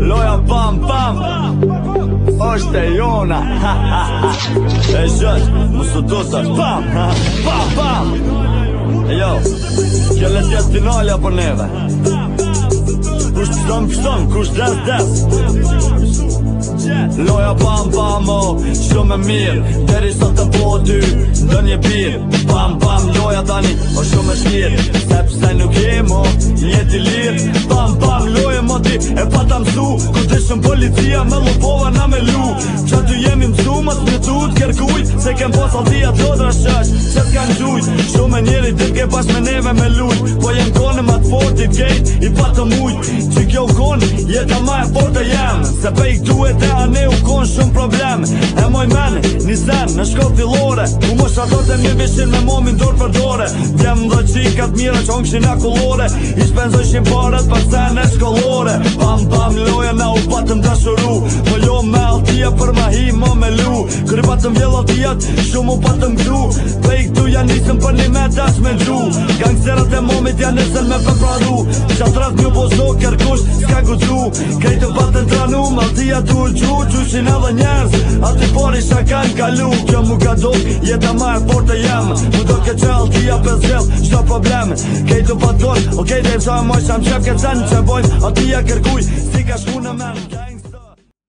Loja bam bam është e jona E zhës, më së dosa Bam, bam, bam Jo, kjellë të jetë finalja për neve Kusht të zëmë pështëm, kusht dhe dhe Loja bam bam o, shumë e mirë Deri sot të po ty, dë një birë Bam bam, loja tani, o shumë e shkirë Sepse nuk jemo, një të lirë e pa ta mësu Kër të shumë policia me lupova na me lu Qa të jemi mësu, më të një tut kër Se kem pas ati ato dra shash, që të kanë gjujt Shumë e njeri të ke pas me neve me lujt Po jem kone ma të fort, i të gejt, i pa të mujt Që kjo u kone, jetë a ma e fort e jem Se pe i këtu e te a ne u kone shumë probleme E moj meni, një sen, në shkot fillore U më shatot një vishin me momin dorë për dore Djemë dhe qikat mira që ongëshin akullore I shpenzojshin parët për sen e shkollore shuru Po jo me altia për ma hi ma me lu Kër i patëm vjell altijat, shumë u patëm gdu Pe i këtu janë njësën për një me dash me gju Gangë zërat e momit janë nësën me përpradu pradu Qatrat një bozo kërkush s'ka gudzu Krejtë u të ranu, ma altia të u gju Gjushin e njerës, ati pori shë ka në kalu Kjo mu ka do, jetë a marë, por të jam Mu do ke që altia për zhjel, shto problem Krejtë u patën, okej okay, dhe i sa më mojsh, am shep, ke zan, që boj, Ja kërkuj, si ka shku në mërë në